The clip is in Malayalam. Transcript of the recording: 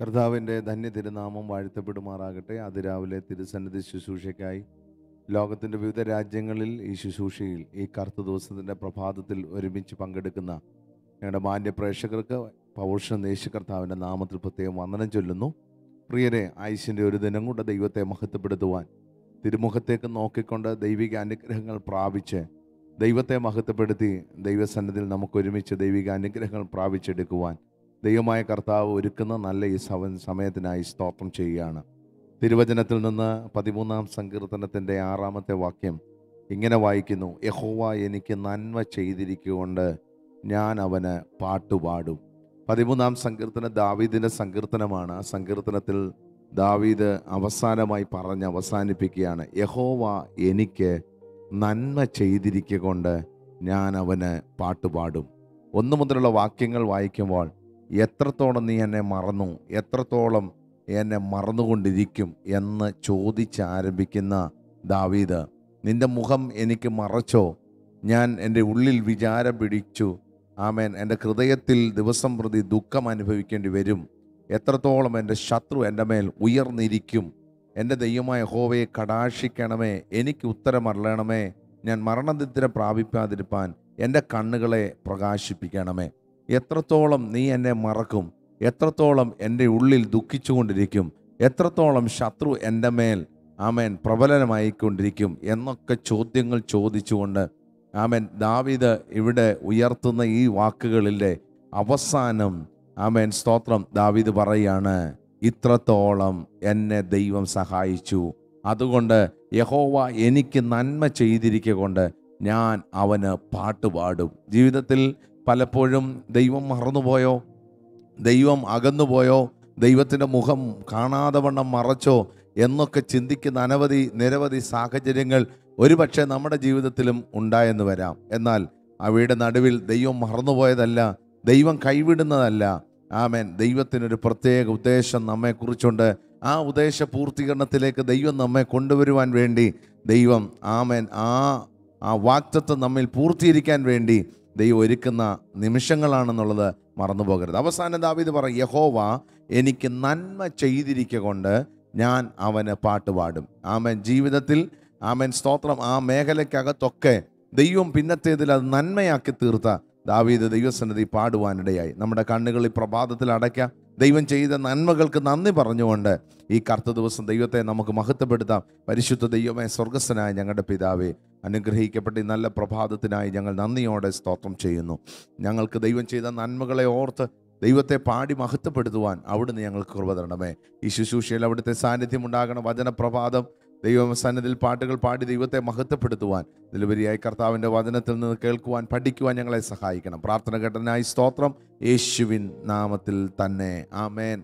കർത്താവിന്റെ ധന്യ തിരുനാമം വാഴ്ത്തപ്പെടുമാറാകട്ടെ അതിരാവിലെ തിരുസന്നിധി ശുശ്രൂഷയ്ക്കായി. ലോകത്തിന്റെ വിവിധ രാജ്യങ്ങളിൽ ഈ ശുശ്രൂഷയിൽ ഈ കറുത്ത ദിവസത്തിന്റെ പ്രഭാതത്തിൽ ഒരുമിച്ച് പങ്കെടുക്കുന്ന ഞങ്ങളുടെ മാന്യ പ്രേക്ഷകർക്ക് പൗരുഷം യേശു കർത്താവിന്റെ നാമത്തിൽ പ്രത്യേകം വന്ദനം ചൊല്ലുന്നു. പ്രിയരെ ആയുഷിന്റെ ഒരു ദിനം കൊണ്ട് ദൈവത്തെ മഹത്വപ്പെടുത്തുവാൻ തിരുമുഖത്തേക്ക് നോക്കിക്കൊണ്ട് ദൈവിക അനുഗ്രഹങ്ങൾ പ്രാപിച്ച് ദൈവത്തെ മഹത്വപ്പെടുത്തി ദൈവസന്നിധിയിൽ നമുക്ക് ഒരുമിച്ച് ദൈവിക അനുഗ്രഹങ്ങൾ പ്രാപിച്ചെടുക്കുവാൻ ദൈവമായ കർത്താവ് ഒരുക്കുന്ന നല്ല ഈ സവൻ സമയത്തിനായി സ്തോത്രം ചെയ്യുകയാണ്. തിരുവചനത്തിൽ നിന്ന് പതിമൂന്നാം സങ്കീർത്തനത്തിന്റെ ആറാമത്തെ വാക്യം ഇങ്ങനെ വായിക്കുന്നു. യഹോവ എനിക്ക് നന്മ ചെയ്തിരിക്കുകൊണ്ട് ഞാൻ അവന് പാട്ടുപാടും. പതിമൂന്നാം സങ്കീർത്തനം ദാവീദിന്റെ സങ്കീർത്തനമാണ്. ആ സങ്കീർത്തനത്തിൽ ദാവീദ് അവസാനമായി പറഞ്ഞ് അവസാനിപ്പിക്കുകയാണ്. യഹോവ എനിക്ക് നന്മ ചെയ്തിരിക്കൊണ്ട് ഞാൻ അവന് പാട്ടുപാടും. ഒന്നു മുതലുള്ള വാക്യങ്ങൾ വായിക്കുമ്പോൾ എത്രത്തോളം നീ എന്നെ മറന്നു? എത്രത്തോളം എന്നെ മറന്നുകൊണ്ടിരിക്കും എന്ന് ചോദിച്ചാരംഭിക്കുന്ന ദാവീദ് നിന്റെ മുഖം എനിക്ക് മറച്ചോ? ഞാൻ എന്റെ ഉള്ളിൽ വിചാരം പിടിച്ചു. ആമേൻ. എന്റെ ഹൃദയത്തിൽ ദിവസം പ്രതി ദുഃഖം അനുഭവിക്കേണ്ടി വരും. എത്രത്തോളം എന്റെ ശത്രു എന്റെ മേൽ ഉയർന്നിരിക്കും. എന്റെ ദൈവമായ ഹോവയെ കടാക്ഷിക്കണമേ. എനിക്ക് ഉത്തരമറിയണമേ ഞാൻ മരണനിദ്ര പ്രാപിക്കാതിരിപ്പാൻ എന്റെ കണ്ണുകളെ പ്രകാശിപ്പിക്കണമേ. എത്രത്തോളം നീ എന്നെ മറക്കും? എത്രത്തോളം എന്റെ ഉള്ളിൽ ദുഃഖിച്ചുകൊണ്ടിരിക്കും? എത്രത്തോളം ശത്രു എന്റെ മേൽ ആമേൻ പ്രബലനമായിക്കൊണ്ടിരിക്കും എന്നൊക്കെ ചോദ്യങ്ങൾ ചോദിച്ചുകൊണ്ട് ആമേൻ ദാവിദ് ഇവിടെ ഉയർത്തുന്ന ഈ വാക്കുകളിലെ അവസാനം ആമേൻ സ്തോത്രം ദാവിദ് പറയാണ് ഇത്രത്തോളം എന്നെ ദൈവം സഹായിച്ചു. അതുകൊണ്ട് യഹോവ എനിക്ക് നന്മ ചെയ്തിരിക്കൊണ്ട് ഞാൻ അവന് പാട്ടുപാടും. ജീവിതത്തിൽ പലപ്പോഴും ദൈവം മറന്നുപോയോ? ദൈവം അകന്നുപോയോ? ദൈവത്തിന്റെ മുഖം കാണാതെ വണ്ണം മറച്ചോ? എന്നൊക്കെ ചിന്തിക്കുന്ന അനവധി നിരവധി സാഹചര്യങ്ങൾ ഒരുപക്ഷെ നമ്മുടെ ജീവിതത്തിലും ഉണ്ടായെന്ന് വരാം. എന്നാൽ അവയുടെ നടുവിൽ ദൈവം മറന്നുപോയതല്ല ദൈവം കൈവിടുന്നതല്ല. ആമേൻ. ദൈവത്തിനൊരു പ്രത്യേക ഉദ്ദേശം നമ്മെക്കുറിച്ചുണ്ട്. ആ ഉദ്ദേശ പൂർത്തീകരണത്തിലേക്ക് ദൈവം നമ്മെ കൊണ്ടുവരുവാൻ വേണ്ടി ദൈവം ആമേൻ ആ ആ വാക്തത്വം നമ്മിൽ പൂർത്തീകരിക്കാൻ വേണ്ടി ദൈവം ഒരുക്കുന്ന നിമിഷങ്ങളാണെന്നുള്ളത് മറന്നു പോകരുത് അവസാനം ദാവീദ് പറയും യഹോവ എനിക്ക് നന്മ ചെയ്തിരിക്കൊണ്ട് ഞാൻ അവന് പാട്ടുപാടും. ആമൻ. ജീവിതത്തിൽ ആമൻ സ്തോത്രം ആ മേഖലയ്ക്കകത്തൊക്കെ ദൈവം പിന്നത്തേതിൽ അത് നന്മയാക്കി തീർത്ത ദാവീദ് ദൈവസന്നിധി പാടുവാനിടയായി. നമ്മുടെ കണ്ണുകൾ ഈ പ്രഭാതത്തിൽ അടയ്ക്കാം ദൈവം ചെയ്ത നന്മകൾക്ക് നന്ദി പറഞ്ഞുകൊണ്ട് ഈ കറുത്ത ദിവസം ദൈവത്തെ നമുക്ക് മഹത്വപ്പെടുത്താം. പരിശുദ്ധ ദൈവമേ സ്വർഗസ്ഥനായ ഞങ്ങളുടെ പിതാവേ അനുഗ്രഹിക്കപ്പെട്ട ഈ നല്ല പ്രഭാതത്തിനായി ഞങ്ങൾ നന്ദിയോടെ സ്തോത്രം ചെയ്യുന്നു. ഞങ്ങൾക്ക് ദൈവം ചെയ്ത നന്മകളെ ഓർത്ത് ദൈവത്തെ പാടി മഹത്വപ്പെടുത്തുവാൻ അവിടുന്ന് ഞങ്ങൾക്ക് കൃപ തരണമേ. ഈ ശുശ്രൂഷയിൽ അവിടുത്തെ സാന്നിധ്യം ഉണ്ടാകണം വചനപ്രഭാതം ദൈവം സന്നിധിയിൽ പാട്ടുകൾ പാടി ദൈവത്തെ മഹത്വപ്പെടുത്തുവാൻ ഇതിലുപരിയായി കർത്താവിന്റെ വചനത്തിൽ നിന്ന് കേൾക്കുവാൻ പഠിക്കുവാൻ ഞങ്ങളെ സഹായിക്കണം. പ്രാർത്ഥന ഘട്ടനായി സ്തോത്രം. യേശുവിൻ നാമത്തിൽ തന്നെ. ആമേൻ.